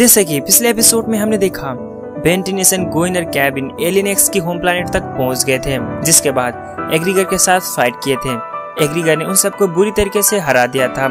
जैसे कि पिछले एपिसोड में हमने देखा Ben Tennyson Gwen Kevin alien X की होम प्लानिट तक पहुँच गए थे, जिसके बाद एग्रीगर के साथ फाइट किए थे। एग्रीगर ने उन सबको बुरी तरीके से हरा दिया था।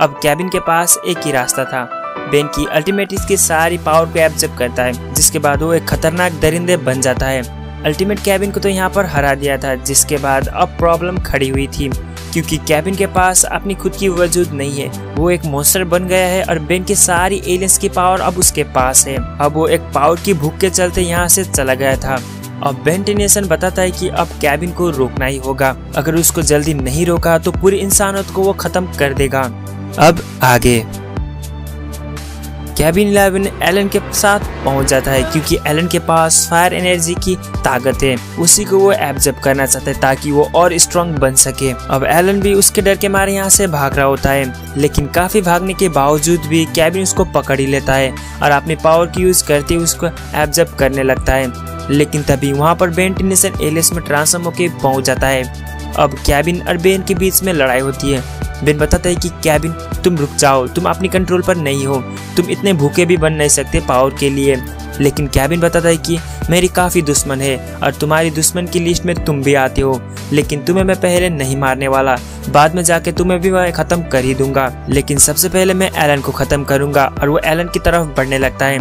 अब कैबिन के पास एक ही रास्ता था। बेन की अल्टीमेट की सारी पावर को एब्जॉर्ब करता है, जिसके बाद वो एक खतरनाक दरिंदे बन जाता है। अल्टीमेट कैबिन को तो यहाँ पर हरा दिया था, जिसके बाद अब प्रॉब्लम खड़ी हुई थी। क्योंकि कैबिन के पास अपनी खुद की वजूद नहीं है। वो एक मोस्टर बन गया है और बेन के सारी एलियंस की पावर अब उसके पास है। अब वो एक पावर की भूख के चलते यहाँ से चला गया था। अब बेंटिनेशन बताता है कि अब कैबिन को रोकना ही होगा। अगर उसको जल्दी नहीं रोका तो पूरी इंसानियत को वो खत्म कर देगा। अब आगे। कैबिन इलेवन एलन के साथ पहुँच जाता है क्योंकि एलन के पास फायर एनर्जी की ताकत है। उसी को वो एब्जॉर्ब करना चाहता है ताकि वो और स्ट्रांग बन सके। अब एलन भी उसके डर के मारे यहाँ से भाग रहा होता है, लेकिन काफ़ी भागने के बावजूद भी कैबिन उसको पकड़ ही लेता है और अपने पावर की यूज़ करते हुए उसको एब्जॉर्ब करने लगता है। लेकिन तभी वहाँ पर बेंटिनेशन एलिस में ट्रांसफॉर्म होकर पहुँच जाता है। अब कैबिन और बेन के बीच में लड़ाई होती है। बेन बताता है कि कैबिन, तुम रुक जाओ, तुम अपनी कंट्रोल पर नहीं हो। तुम इतने भूखे भी बन नहीं सकते पावर के लिए। लेकिन कैबिन बताता है कि मेरी काफ़ी दुश्मन है और तुम्हारी दुश्मन की लिस्ट में तुम भी आते हो। लेकिन तुम्हें मैं पहले नहीं मारने वाला। बाद में जाके तुम्हें भी मैं ख़त्म कर ही दूँगा। लेकिन सबसे पहले मैं एलन को ख़त्म करूँगा और वो एलन की तरफ़ बढ़ने लगता है।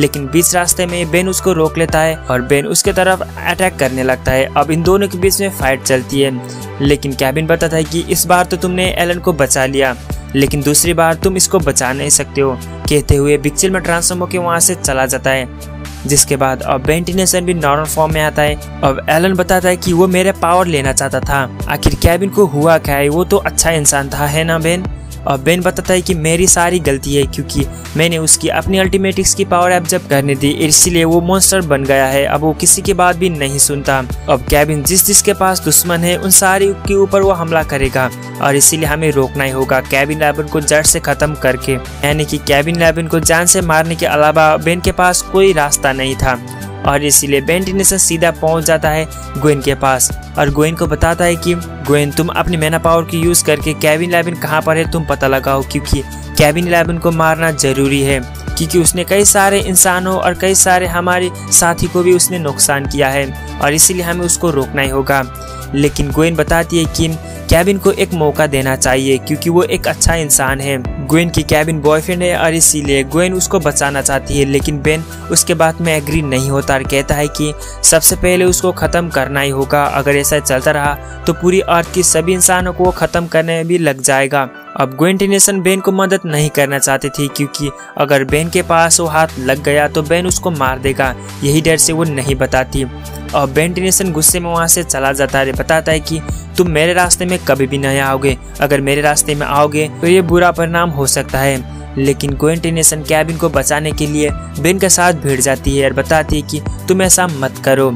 लेकिन बीच रास्ते में बेन उसको रोक लेता है और बेन उसके तरफ़ अटैक करने लगता है। अब इन दोनों के बीच में फाइट चलती है। लेकिन कैबिन बताता है कि इस बार तो तुमने एलन को बचा लिया, लेकिन दूसरी बार तुम इसको बचा नहीं सकते हो। कहते हुए बिक्चिल में ट्रांसफॉर्म होकर वहाँ से चला जाता है, जिसके बाद अब बेंटिनेशन भी नॉर्मल फॉर्म में आता है। अब एलन बताता है कि वो मेरे पावर लेना चाहता था। आखिर कैबिन को हुआ क्या है? वो तो अच्छा इंसान था, है ना, बेन? और बेन बताता है कि मेरी सारी गलती है क्योंकि मैंने उसकी अपनी अल्टीमेटिक्स की पावर एब्जॉर्ब करने दी, इसीलिए वो मॉन्स्टर बन गया है। अब वो किसी की बात भी नहीं सुनता। अब कैबिन जिस जिसके पास दुश्मन है, उन सारी के ऊपर वो हमला करेगा और इसीलिए हमें रोकना ही होगा कैबिन लेबन को जड़ से खत्म करके। यानी कि कैबिन लेबन को जान से मारने के अलावा बेन के पास कोई रास्ता नहीं था। और इसीलिए बेंटिनेशन सीधा पहुँच जाता है गोइन के पास। और गोइन को बताता है कि गोइन तुम अपनी मैना पावर की यूज़ करके कैबिन इलेवन कहाँ पर है तुम पता लगाओ, क्योंकि कैबिन इलेवन को मारना ज़रूरी है, क्योंकि उसने कई सारे इंसानों और कई सारे हमारे साथी को भी उसने नुकसान किया है, और इसीलिए हमें उसको रोकना ही होगा। लेकिन गोइन बताती है कि कैबिन को एक मौका देना चाहिए क्योंकि वो एक अच्छा इंसान है। ग्वेन की कैबिन बॉयफ्रेंड है और इसीलिए ग्वेन उसको बचाना चाहती है, लेकिन बेन उसके बात में एग्री नहीं होता और कहता है कि सबसे पहले उसको ख़त्म करना ही होगा। अगर ऐसा चलता रहा तो पूरी अर्थ की सभी इंसानों को वो ख़त्म करने में भी लग जाएगा। अब ग्वेंटिनेशन बेन को मदद नहीं करना चाहती थी क्योंकि अगर बेन के पास वो हाथ लग गया तो बेन उसको मार देगा। यही डर से वो नहीं बताती। और बेंटिनेशन गुस्से में वहाँ से चला जाता है। बताता है कि तुम मेरे रास्ते में कभी भी नहीं आओगे। अगर मेरे रास्ते में आओगे तो ये बुरा परिणाम हो सकता है। लेकिन क्वेंटिनेशन कैबिन को बचाने के लिए बेन के साथ भिड़ जाती है और बताती है कि तुम ऐसा मत करो।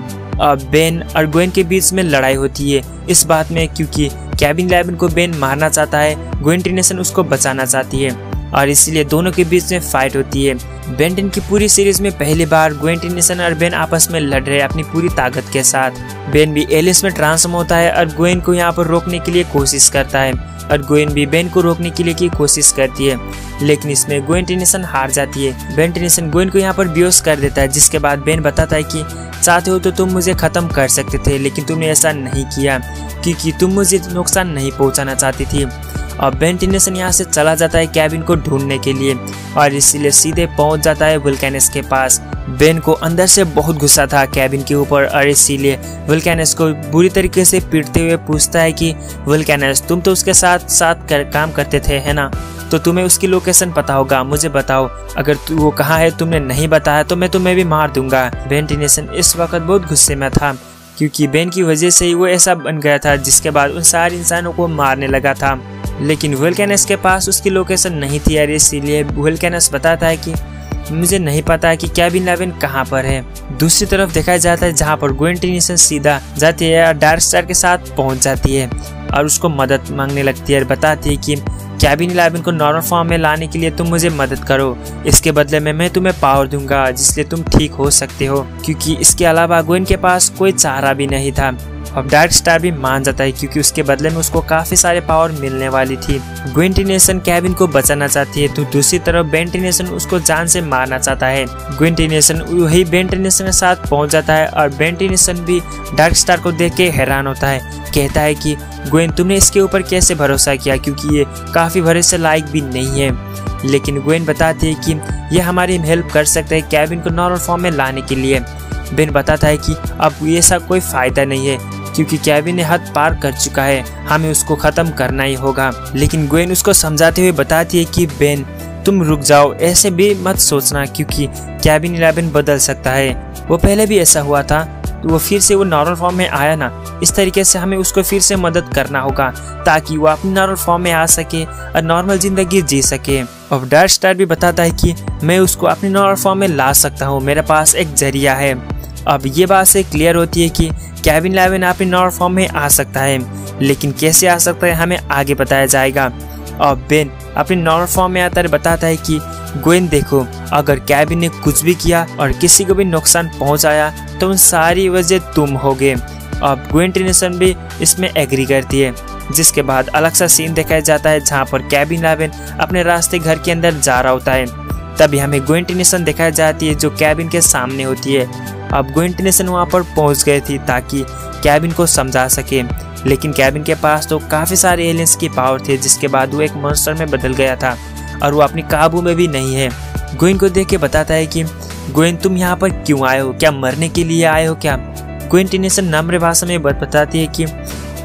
अब बेन और ग्वेन के बीच में लड़ाई होती है। इस बात में क्योंकि कैबिन लैबिन को बेन मारना चाहता है ग्वेंटिनेशन उसको बचाना चाहती है, और इसलिए दोनों के बीच में फाइट होती है। बेंटन की पूरी सीरीज़ में पहली बार ग्वेंटिनेशन और बेन आपस में लड़ रहे अपनी पूरी ताकत के साथ। बेन भी एलिस में ट्रांसफॉर्म होता है और ग्वेन को यहाँ पर रोकने के लिए कोशिश करता है, और ग्वेन भी बेन को रोकने के लिए की कोशिश करती है। लेकिन इसमें ग्वेंटिनेशन हार जाती है। बेंटिनेशन ग्वेन को यहाँ पर बेहोश कर देता है, जिसके बाद बेन बताता है कि चाहते हो तो तुम मुझे ख़त्म कर सकते थे लेकिन तुमने ऐसा नहीं किया क्योंकि तुम मुझे नुकसान नहीं पहुँचाना चाहती थी। और बेंटिनेशन यहाँ से चला जाता है कैबिन को ढूँढने के लिए और इसीलिए सीधे पहुँच जाता है वुल्कैनस के पास। बेन को अंदर से बहुत गुस्सा था कैबिन के ऊपर और इसीलिए वुल्कैनस को बुरी तरीके से पीटते हुए पूछता है कि वुल्कैनस तुम तो उसके साथ साथ कर, काम करते थे है ना? तो तुम्हें उसकी लोकेशन पता होगा मुझे बताओ, अगर तू वो कहाँ है, तुमने नहीं बताया तो मैं तुम्हें भी मार दूँगा। बेंटिनेशन इस वक्त बहुत गुस्से में था, क्योंकि बेन की वजह से ही वो ऐसा बन गया था, जिसके बाद उन सारे इंसानों को मारने लगा था। लेकिन वुल्कैनस के पास उसकी लोकेशन नहीं थी और इसीलिए वुल्कैनस बताता है कि मुझे नहीं पता है कि कैबिन इलेवन कहाँ पर है। दूसरी तरफ़ देखा जाता है, जहाँ पर ग्वेंटिनेशन सीधा जाती है और डार्क स्टार के साथ पहुँच जाती है और उसको मदद मांगने लगती है और बताती है कि कैबिन इलेवन को नॉर्मल फॉर्म में लाने के लिए तुम मुझे मदद करो। इसके बदले में मैं तुम्हें पावर दूँगा, जिससे तुम ठीक हो सकते हो। क्योंकि इसके अलावा गोइन के पास कोई चारा भी नहीं था। अब डार्क स्टार भी मान जाता है क्योंकि उसके बदले में उसको काफ़ी सारे पावर मिलने वाली थी। ग्विंटिनेशन कैबिन को बचाना चाहती है तो दूसरी तरफ़ बेंटिनेशन उसको जान से मारना चाहता है। ग्विंटिनेशन वही बेंटिनेशन के साथ पहुँच जाता है और बेंटिनेशन भी डार्क स्टार को देख के हैरान होता है। कहता है कि ग्वेन तुमने इसके ऊपर कैसे भरोसा किया? क्योंकि ये काफ़ी भरोसे लायक भी नहीं है। लेकिन ग्वेन बताती है कि, ये हमारी हेल्प कर सकता है कैबिन को नॉर्मल फॉर्म में लाने के लिए। बेन बताता है कि, अब ऐसा कोई फ़ायदा नहीं है। क्योंकि कैबिन हद पार कर चुका है। हमें उसको ख़त्म करना ही होगा। लेकिन ग्वेन उसको समझाते हुए बताती है कि, बेन, तुम रुक जाओ। ऐसे भी मत सोचना क्योंकि कैबिन इलेवन बदल सकता है। वो पहले भी ऐसा हुआ था। तो वो फिर से वो नॉर्मल फॉर्म में आया ना। इस तरीके से हमें उसको फिर से मदद करना होगा, ताकि वो अपनी नॉर्मल फॉर्म में आ सके और नॉर्मल ज़िंदगी जी सके। और डार्क स्टार भी बताता है कि, मैं उसको अपने नॉर्मल फॉर्म में ला सकता हूँ। मेरे पास एक ज़रिया है। अब ये बात से क्लियर होती है कि कैबिन लेवन अपनी नॉर्मल फॉर्म में आ सकता है। लेकिन कैसे आ सकता है, हमें आगे बताया जाएगा। और बेन अपने नॉर्मल फॉर्म में आता है बताता है कि गोइन देखो, अगर कैबिन ने कुछ भी किया और किसी को भी नुकसान पहुँचाया तो उन सारी वजह तुम होगे। अब गोइन ट्रिनेशन भी इसमें एग्री करती है, जिसके बाद अलग सा सीन दिखाया जाता है, जहाँ पर कैबिन लेवन अपने रास्ते घर के अंदर जा रहा होता है। तभी हमें गोइंटिनेशन दिखाई जाती है, जो कैबिन के सामने होती है। अब गोइंटिनेशन वहाँ पर पहुँच गए थी ताकि कैबिन को समझा सके। लेकिन कैबिन के पास तो काफ़ी सारे एलियंस की पावर थे, जिसके बाद वो एक मॉन्स्टर में बदल गया था, और वो अपनी काबू में भी नहीं है। गोइन को देख के बताता है कि गोइन तुम यहाँ पर क्यों आए हो? क्या मरने के लिए आए हो क्या? गोइन टिनेशन नम्र भाषा में बताती है कि,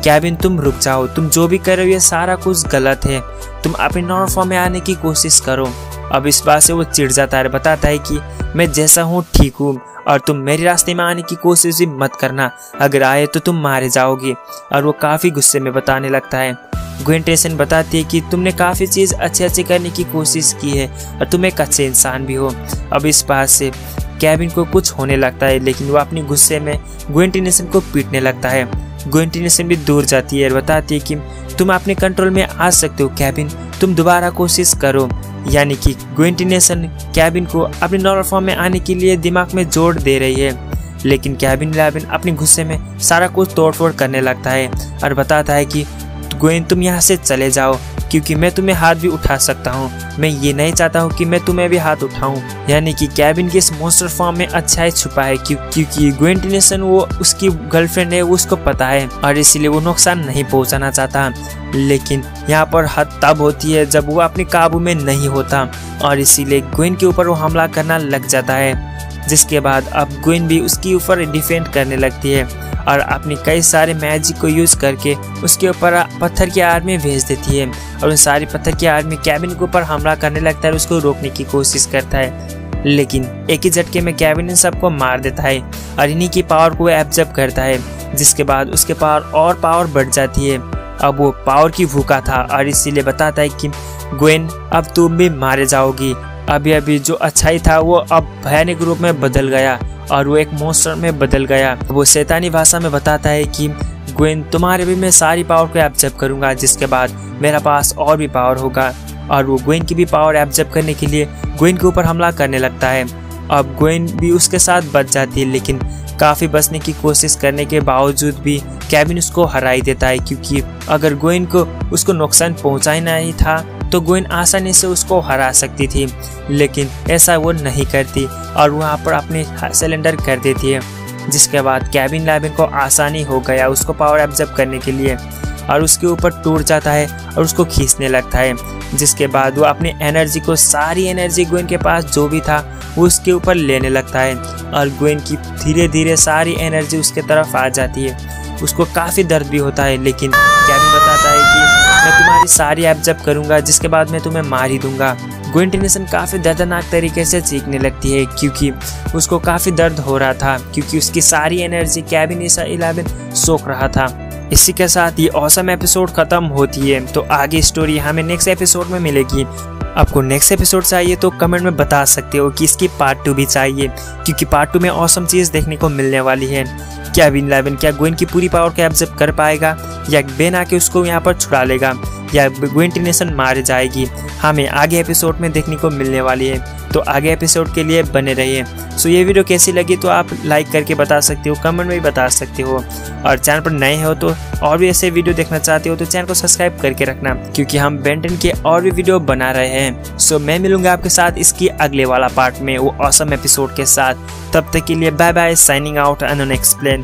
कैबिन, तुम रुक जाओ। तुम जो भी कर रहे हो, ये सारा कुछ गलत है। तुम अपने नॉर्मल फॉर्म में आने की कोशिश करो। अब इस बात से वो चिढ़ जाता है बताता है कि मैं जैसा हूँ, ठीक हूँ और तुम मेरे रास्ते में आने की कोशिश भी मत करना। अगर आए तो तुम मारे जाओगे। और वो काफ़ी गुस्से में बताने लगता है। ग्वेंटेसन बताती है कि तुमने काफ़ी चीज़ अच्छे अच्छे करने की कोशिश की है और तुम एक अच्छे इंसान भी हो। अब इस बात से कैबिन को कुछ होने लगता है, लेकिन वो अपने गुस्से में ग्वेंटिनेशन को पीटने लगता है। ग्वेंटिनेशन भी दूर जाती है और बताती है कि तुम अपने कंट्रोल में आ सकते हो, कैबिन। तुम दोबारा कोशिश करो। यानी कि ग्वेंटिनेशन कैबिन को अपने नॉर्मल फॉर्म में आने के लिए दिमाग में ज़ोर दे रही है। लेकिन कैबिन लैबिन अपने गुस्से में सारा कुछ तोड़फोड़ करने लगता है और बताता है कि गोइन तुम यहाँ से चले जाओ, क्योंकि मैं तुम्हें हाथ भी उठा सकता हूँ। मैं ये नहीं चाहता हूँ कि मैं तुम्हें भी हाथ उठाऊँ। यानी कि कैबिन के इस मोस्टर फॉर्म में अच्छा ही छुपा है क्यों क्योंकि ग्वेंटिनेशन वो उसकी गर्लफ्रेंड है उसको पता है और इसीलिए वो नुकसान नहीं पहुँचाना चाहता। लेकिन यहाँ पर हद तब होती है जब वो अपने काबू में नहीं होता और इसीलिए ग्वेन के ऊपर वो हमला करना लग जाता है, जिसके बाद अब ग्वेन भी उसके ऊपर डिफेंड करने लगती है और अपनी कई सारे मैजिक को यूज़ करके उसके ऊपर पत्थर की आर्मी भेज देती है और उन सारी पत्थर की आर्मी कैबिन के ऊपर हमला करने लगता है उसको रोकने की कोशिश करता है। लेकिन एक ही झटके में कैबिन इन सबको मार देता है और इन्हीं की पावर को एब्जर्व करता है, जिसके बाद उसके पावर और पावर बढ़ जाती है। अब वो पावर की भूखा था और इसीलिए बताता है कि, ग्वेन, अब तुम भी मारे जाओगी। अभी अभी जो अच्छाई था वो अब भयानक रूप में बदल गया और वो एक मोस्टर में बदल गया। वो शैतानी भाषा में बताता है कि, ग्वेन, तुम्हारे भी मैं सारी पावर को एब्जर्व करूँगा, जिसके बाद मेरा पास और भी पावर होगा। और वो ग्वेन की भी पावर एब्जर्व करने के लिए ग्वेन के ऊपर हमला करने लगता है। अब ग्वेन भी उसके साथ बच जाती है, लेकिन काफ़ी बचने की कोशिश करने के बावजूद भी कैबिन उसको हरा ही देता है, क्योंकि अगर गोइन को उसको नुकसान पहुंचाना ही था तो गोइन आसानी से उसको हरा सकती थी, लेकिन ऐसा वो नहीं करती और वहाँ पर अपने सिलेंडर कर देती है, जिसके बाद कैबिन लैबिन को आसानी हो गया उसको पावर एब्जर्व करने के लिए। और उसके ऊपर टूट जाता है और उसको खींचने लगता है। जिसके बाद वो अपनी एनर्जी को, सारी एनर्जी गोइन के पास जो भी था, वो उसके ऊपर लेने लगता है। और गोइन की धीरे धीरे सारी एनर्जी उसके तरफ़ आ जाती है। उसको काफ़ी दर्द भी होता है, लेकिन कैबिन बताता है कि मैं तुम्हारी सारी एब्जर्व करूँगा, जिसके बाद मैं तुम्हें मार ही दूँगा। गोइंटिनेशन काफ़ी दर्दनाक तरीके से चीखने लगती है, क्योंकि उसको काफ़ी दर्द हो रहा था, क्योंकि उसकी सारी एनर्जी कैबिन इलेवन सोख रहा था। इसी के साथ ये औसम एपिसोड खत्म होती है। तो आगे स्टोरी हमें नेक्स्ट एपिसोड में मिलेगी। आपको नेक्स्ट एपिसोड चाहिए तो कमेंट में बता सकते हो कि इसकी पार्ट टू भी चाहिए, क्योंकि पार्ट टू में औसम चीज़ देखने को मिलने वाली है। क्या विन इलेवन क्या गोइन की पूरी पावर को एब्जर्व कर पाएगा, या बेन आके उसको यहाँ पर छुड़ा लेगा? या ग्वेंटिनेशन मार जाएगी। हमें आगे एपिसोड में देखने को मिलने वाली है। तो आगे एपिसोड के लिए बने रहिए। सो ये वीडियो कैसी लगी तो आप लाइक करके बता सकते हो कमेंट में भी बता सकते हो। और चैनल पर नए हो तो और भी ऐसे वीडियो देखना चाहते हो तो चैनल को सब्सक्राइब करके रखना, क्योंकि हम बेंटन के और भी वीडियो बना रहे हैं। सो मैं मिलूँगा आपके साथ इसकी अगले वाला पार्ट में, वो औसम एपिसोड के साथ। तब तक के लिए bye bye signing out un explain